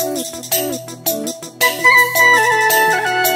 Thank you.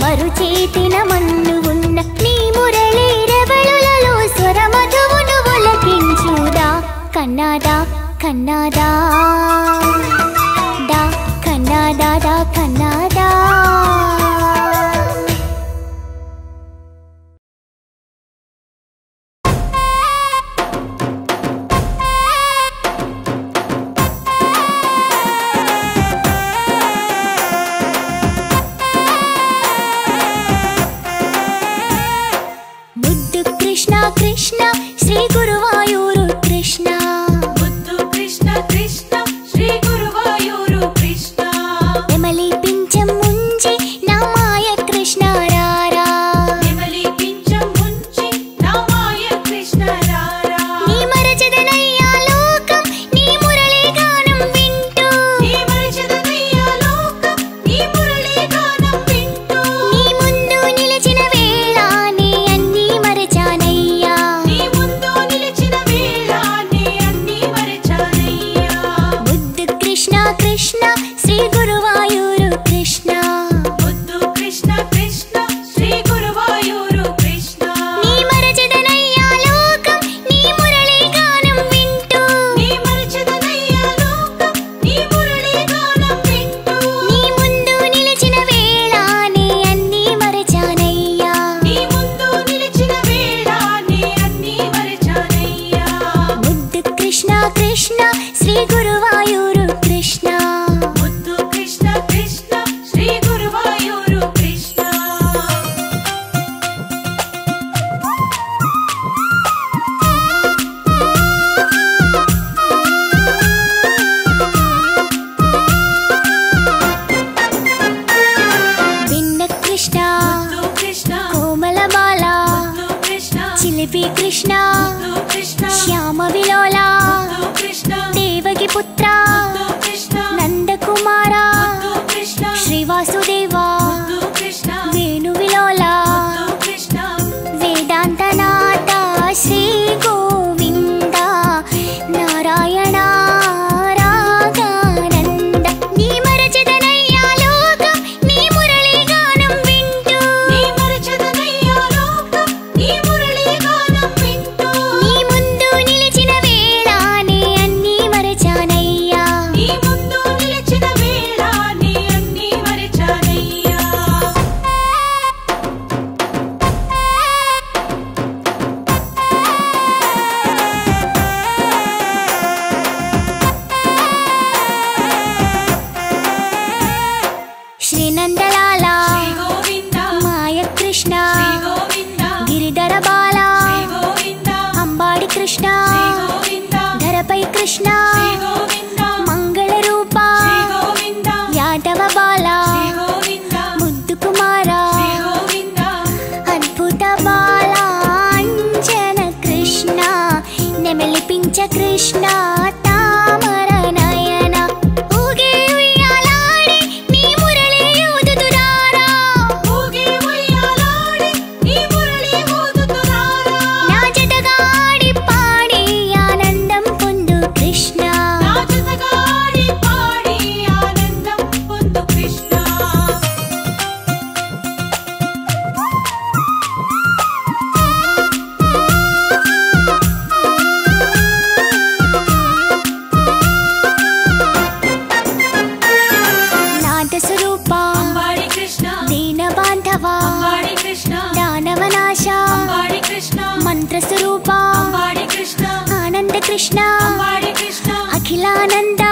మరుచేతిన మరు చేతిన మన్ను श्री गुरुवा అమ్మాడ కృష్ణ అఖిలానంద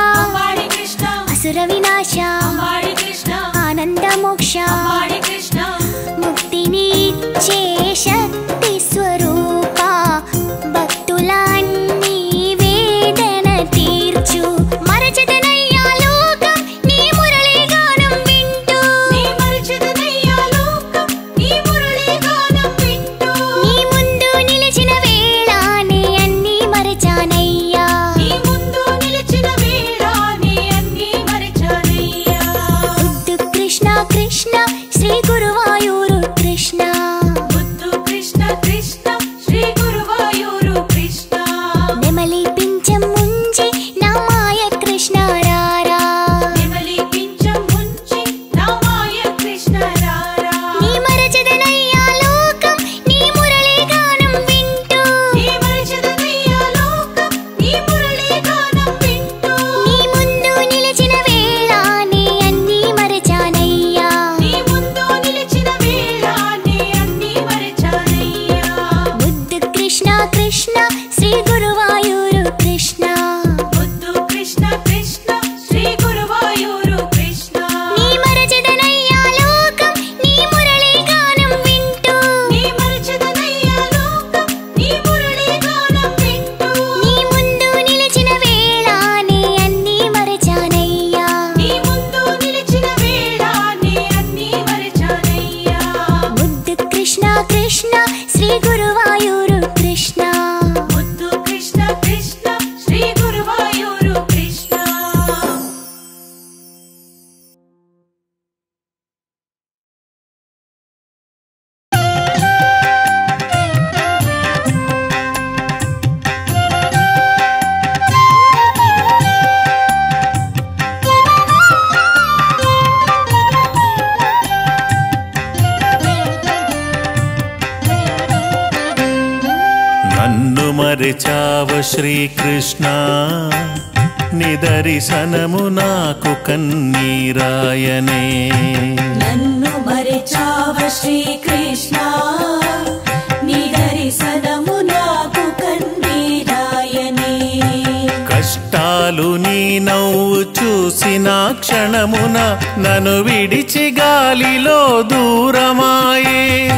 అసుర వినాశ ఆనంద మోక్ష. క్షణము నాకు కన్నీరాయనే. నన్ను మరిచావ శ్రీకృష్ణ నీ దరిశనము నాకు కన్నీరాయనే. కష్టాలు నీ నవ్వు చూసిన క్షణమున నన్ను విడిచి గాలిలో దూరమాయే.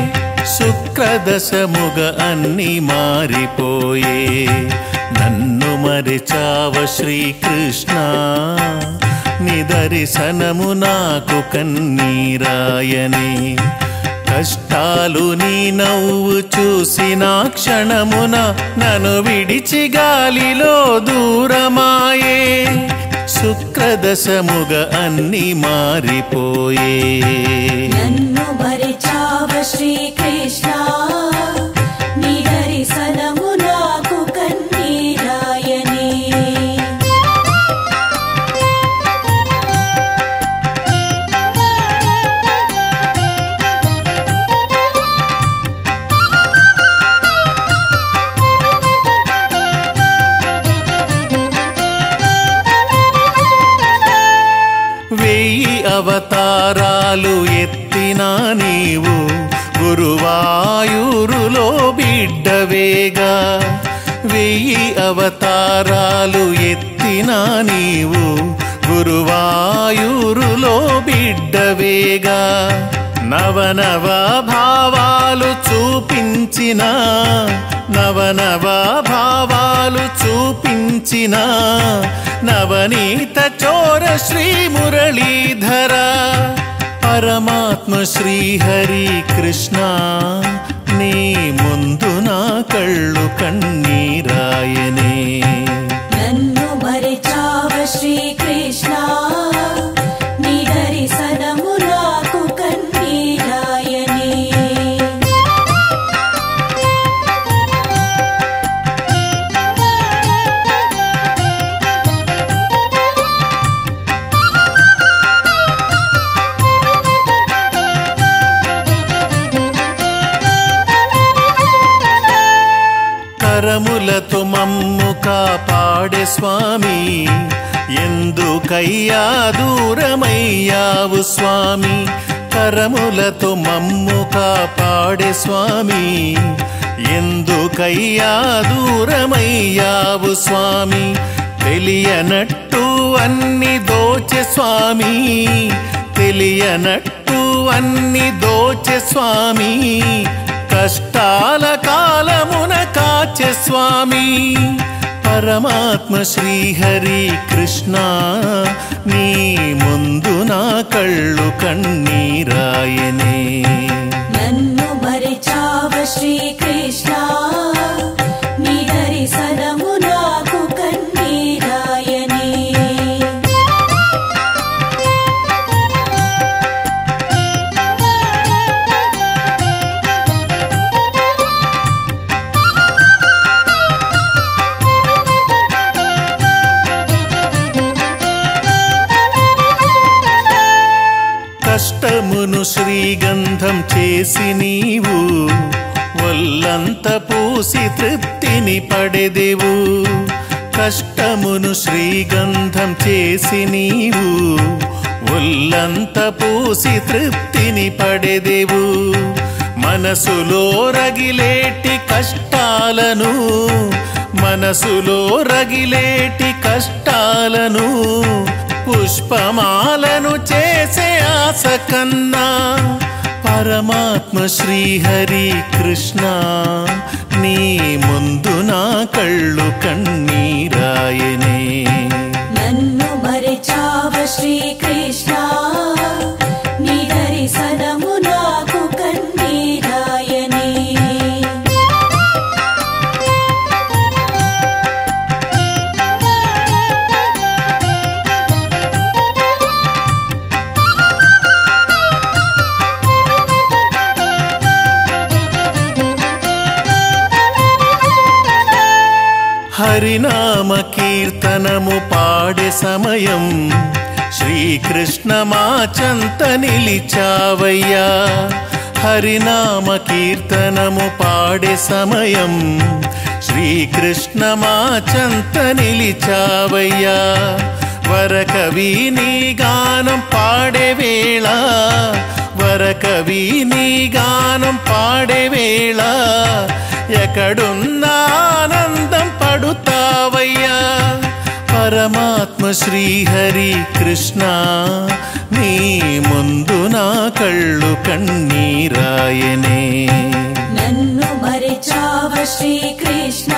శుక్రదశముగ అన్ని మారిపోయే. నన్ను మరిచావ శ్రీకృష్ణ. నిదర్శనము నాకు కన్నీరాయనే. కష్టాలు నీ నవ్వు చూసిన క్షణమున నన్ను విడిచి గాలిలో దూరమాయే. శుక్రదశముగ అన్ని మారిపోయే. నన్ను భరిచావ శ్రీకృష్ణ. వాయూరులో బిడ్డవేగా వెయ్యి అవతారాలు ఎత్తినా నీవు గురువాయూరులో బిడ్డవేగా నవనవ భావాలు చూపించిన నవనవ భావాలు చూపించిన నవనీత చోర శ్రీ మురళీధర. పరమా పరమాత్మ శ్రీహరి కృష్ణ నీ ముందు నా కళ్ళు కన్నీరాయనే. నన్ను మరిచావ శ్రీకృష్ణ. స్వామి. ఎందుకయ్యా దూరమయ్యావు స్వామి? కరములతో మమ్ము కాపాడే స్వామి. ఎందుకయ్యా దూరమయ్యావు స్వామి? తెలియనట్టు అన్ని దోచె స్వామి. తెలియనట్టు అన్ని దోచె స్వామి. కష్టాల కాలమున కాచె స్వామి. పరమాత్మ శ్రీహరి కృష్ణ నీ ముందు నా కళ్ళు కన్నీరాయనే. నన్ను మరిచావ శ్రీ పడెదెవు. కష్టమును శ్రీగంధం చేసి నీవు. ఒల్లంత పూసి తృప్తిని పడెదెవు. మనసులో రగిలేటి కష్టాలను. మనసులో రగిలేటి కష్టాలను. పుష్పమాలను చేసే ఆశ కన్నా. పరమాత్మ శ్రీహరి కృష్ణ. నీ ముందు నా కళ్ళు కన్నీరాయనే. నన్ను మరిచావ శ్రీకృష్ణ. హరినామ కీర్తనము పాడే సమయం. శ్రీకృష్ణ మాచంత నిలిచావయ్యా. హరినామ కీర్తనము పాడే సమయం. శ్రీకృష్ణ మాచంత నిలిచావయ్యా. వరకవి నీ గానం పాడే వేళ. కవి నీ గానం పాడే వేళ ఎక్కడున్న ఆనందం పడుతావయ్యా? పరమాత్మ శ్రీహరి కృష్ణ నీ ముందు నా కళ్ళు కన్నీరాయనే. నన్ను మరిచావ శ్రీకృష్ణ.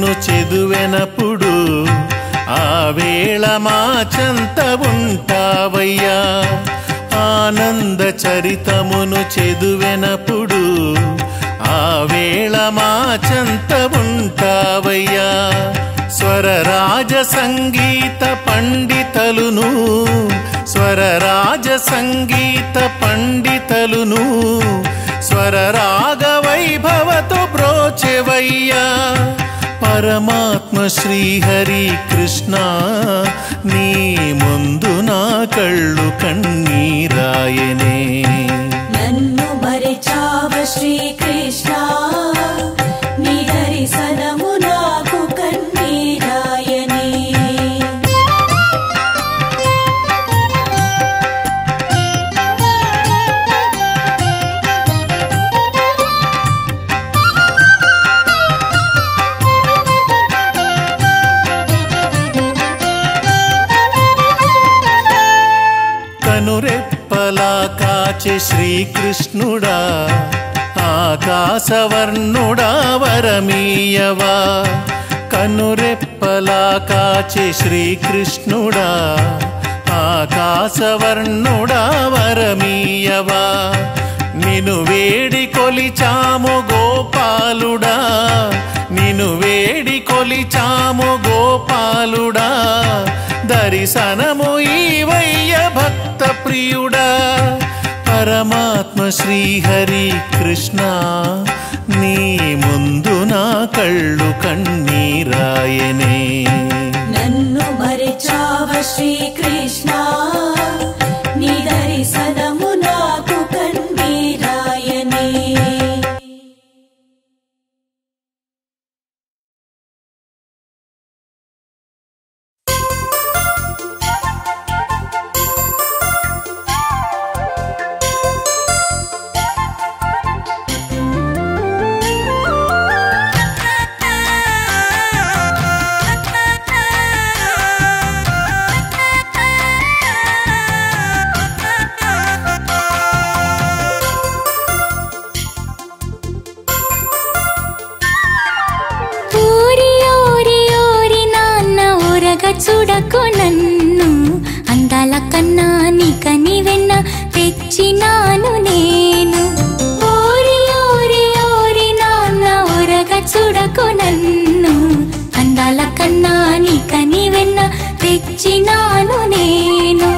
చరితమును చెదువెనప్పుడు ఆ వేళ మా ఉంటావయ్యా. ఆనంద చరితమును చెదువెనప్పుడు ఆ వేళ మా ఉంటావయ్యా. స్వరరాజ సంగీత పండితలును స్వరరాజ సంగీత పండితలును స్వరరాగ వైభవతో బ్రోచెవయ్యా. పరమాత్మ శ్రీహరి కృష్ణ నీ ముందు నా కళ్ళు కన్నీరాయనే శ్రీకృష్ణుడా ఆకాశవర్ణుడా వరమీయవా. కనురెప్పలా కాచి శ్రీకృష్ణుడా ఆకాశవర్ణుడా వరమీయవా. నిను వేడి కొలిచాము గోపాలుడా నిను వేడి కొలిచాము గోపాలుడా. దర్శనము ఈవయ్య భక్త ప్రియుడా. పరమాత్మ శ్రీహరి కృష్ణ. నీ ముందు నా కళ్ళు కన్నీరాయనే. నన్ను మరిచావ శ్రీకృష్ణ చూడకు నన్ను. అందాల కన్నా నీకని వెన్న తెచ్చినాను నేను. ఓరి ఓరి ఓరి నాన్న ఊరగ చూడకు నన్ను. అందాల కన్నా నీకని వెన్న తెచ్చినాను నేను.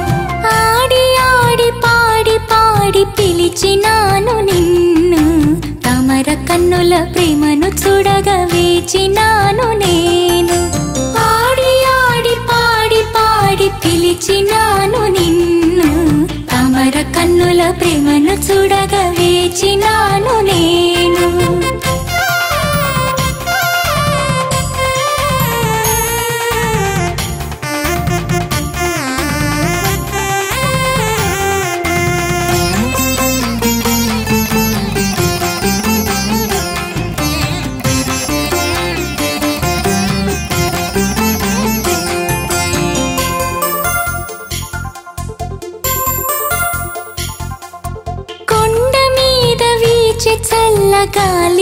ఆడి ఆడి పాడి పాడి పిలిచినాను నిన్ను. తామర కన్నుల ప్రేమను చూడగా వేచినాను నేను. కన్నుల ప్రేమను చూడగా వేచినాను నేను.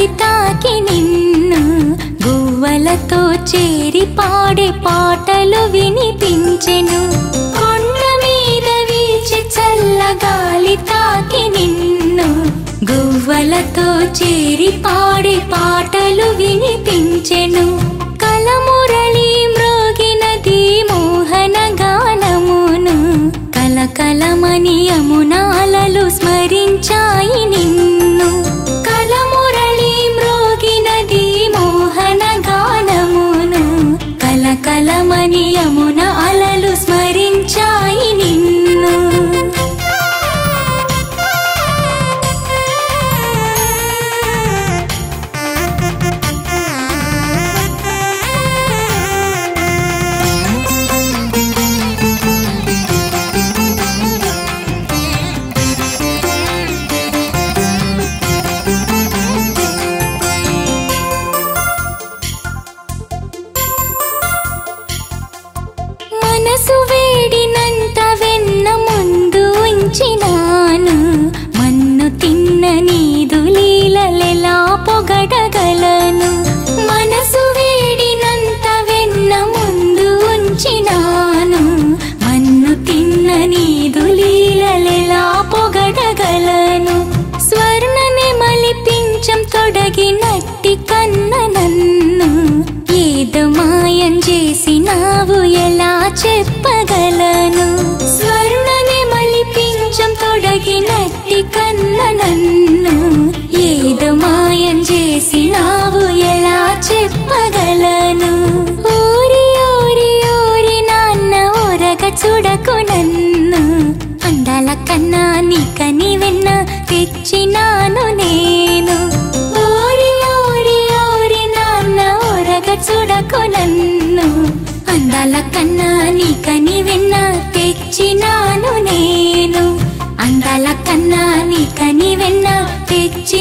తాకి నిన్ను గువ్వలతో చేరి పాడే పాటలు వినిపించెను. కొండ మీద వీచే చల్లగాలి తాకి నిన్ను గువ్వలతో చేరి పాడే పాటలు వినిపించెను. కలమురళి మ్రోగినది మోహన గానమును కలకలమని యమునాలలు స్మరించాయి కలకలమని యమున అలలు స్మరించాయి నిన్ను.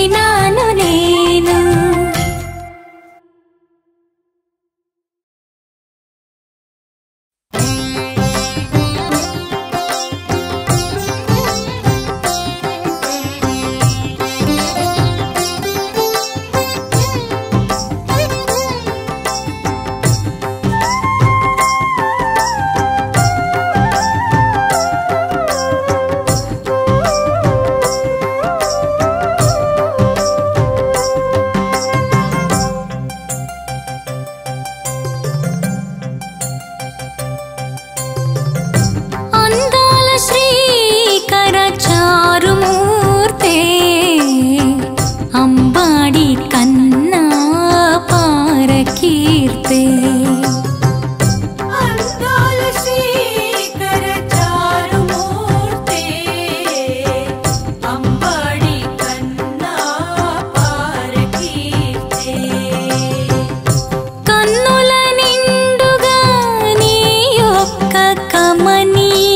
తెచ్చినాను நீ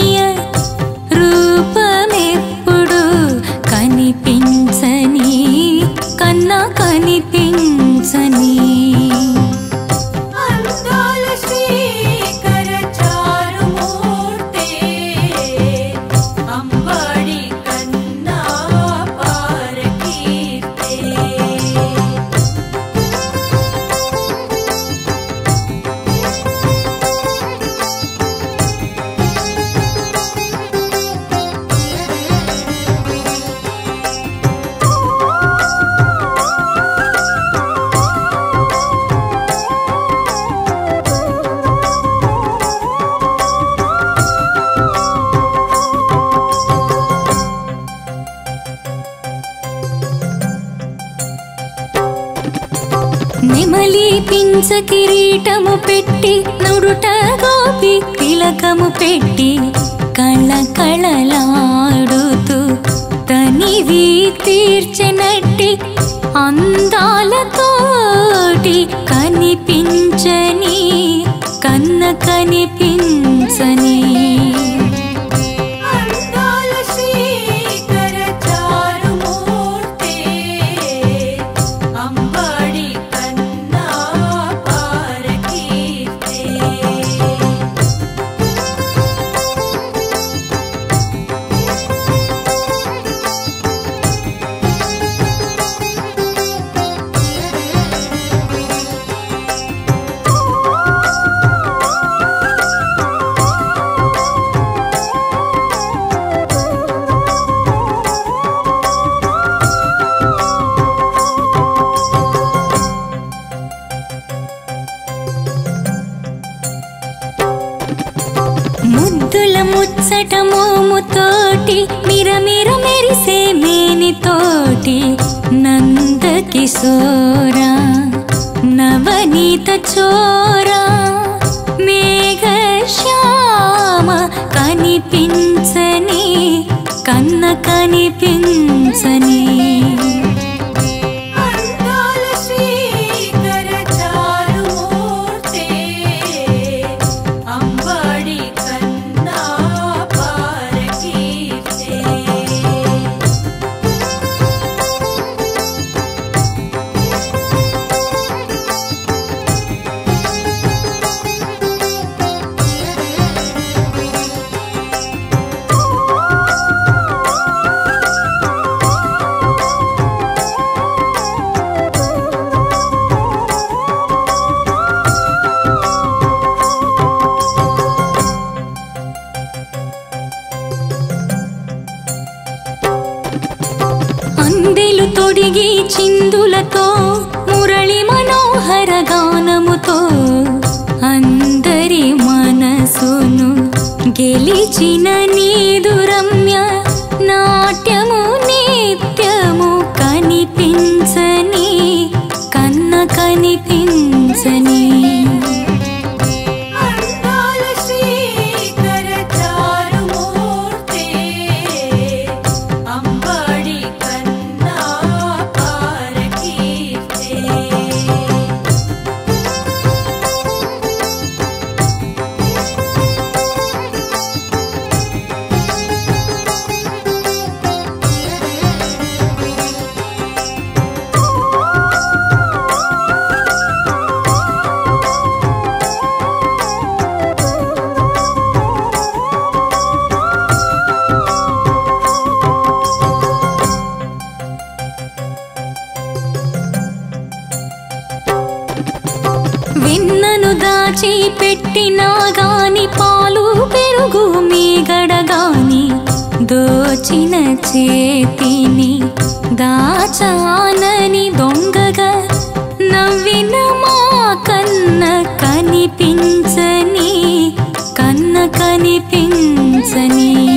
சினை చేయి పెట్టినా గాని పాలు పెరుగు మీ గడగాని దోచిన చేతిని దాచానని దొంగగా నవ్విన మా కన్న కనిపించని కన్న కనిపించనీ.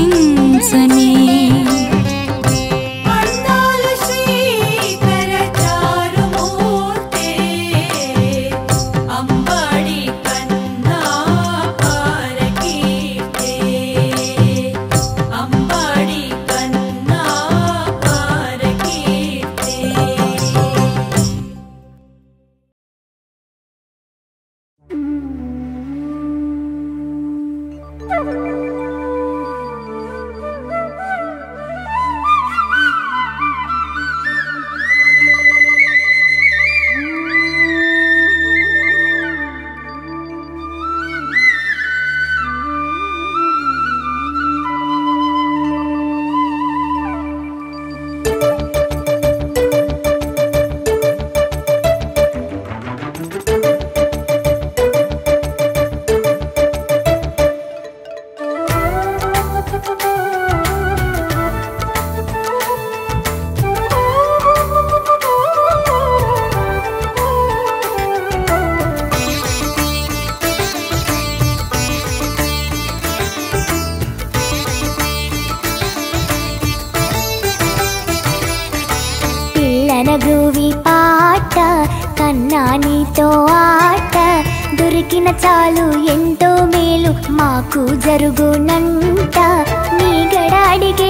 किं सनी దొరికిన చాలు ఎంతో మేలు మాకు జరుగునంట. నీ గడాడికే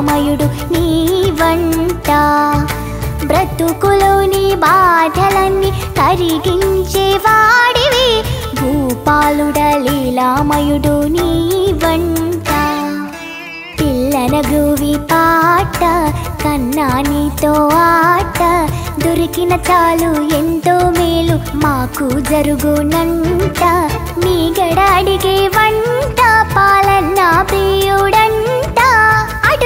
రామయుడు నీ వంట. బ్రతుకులోని బాధలన్నీ బాధలన్నీ కరిగించేవాడివి భూపాలుడ లీలామయుడు నీ వంట. పిల్లన గువి పాట కన్నా నీతో ఆట. దొరికిన చాలు ఎంతో మేలు మాకు జరుగునంట. మీ గడ అడిగే వంట పాలన్నా ప్రియుడంట.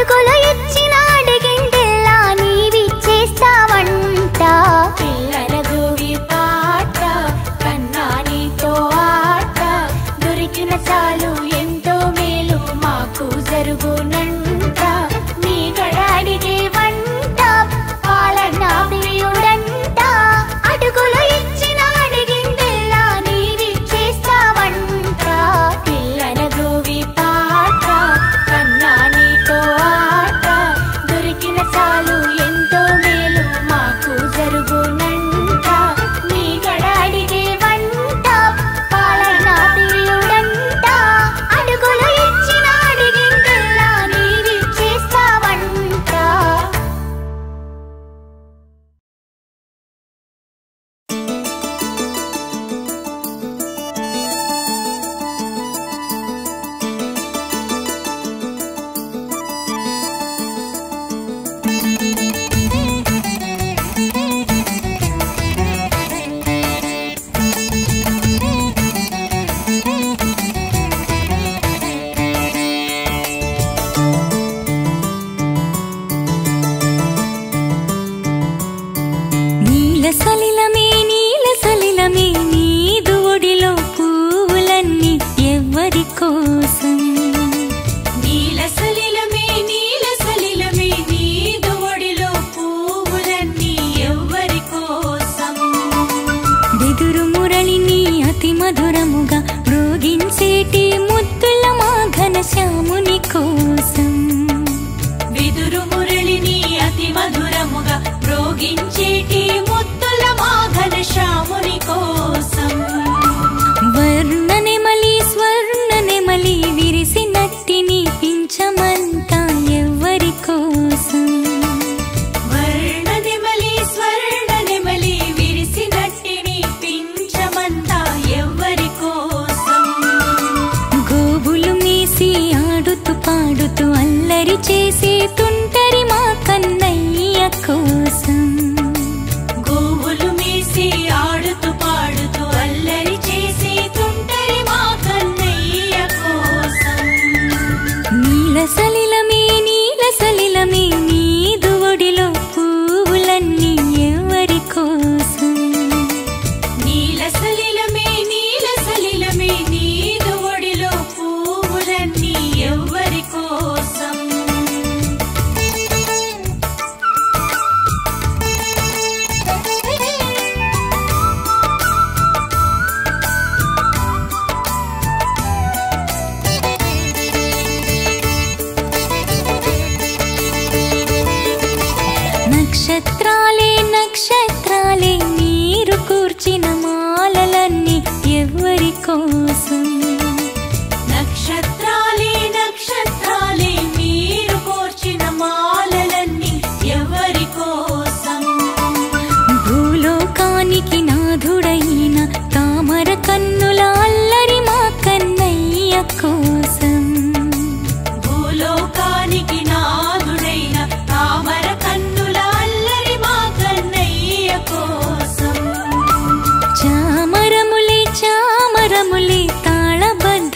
అడుగులు ఇచ్చిన అడిగిందేలా నీవిచ్చేస్తావంటా?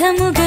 ಕಡಮುಗ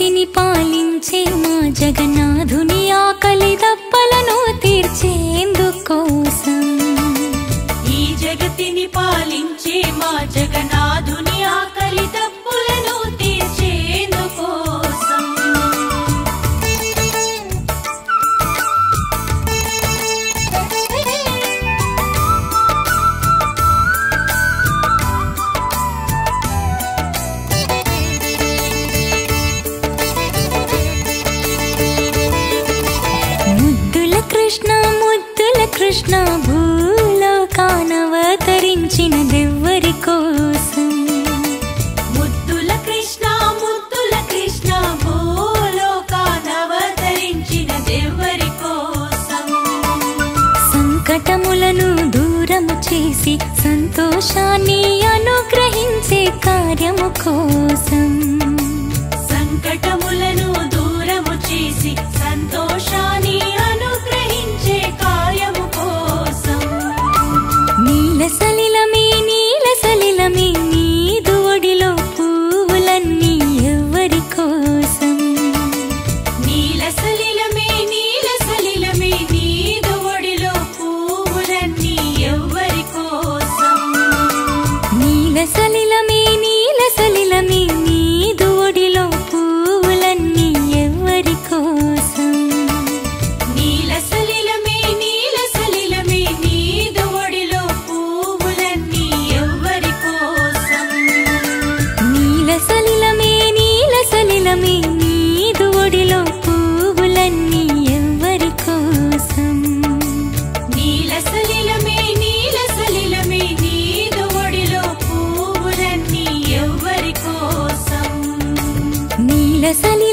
ఇంటిని పాలించే మా జగన్నాథుని ఆకలి దప్పలను తీర్చేందుకోసం. ఈ జగతిని పాలించే మా జగన్నాథ కృష్ణ ముద్దుల కృష్ణ భూలోకానవతరించిన దెవ్వరి కోసం. కృష్ణ కృష్ణ దెవ్వరి కోసం. సంకటములను చేసి సంతోషాన్ని అనుగ్రహించే కార్యము కోసం. la salida.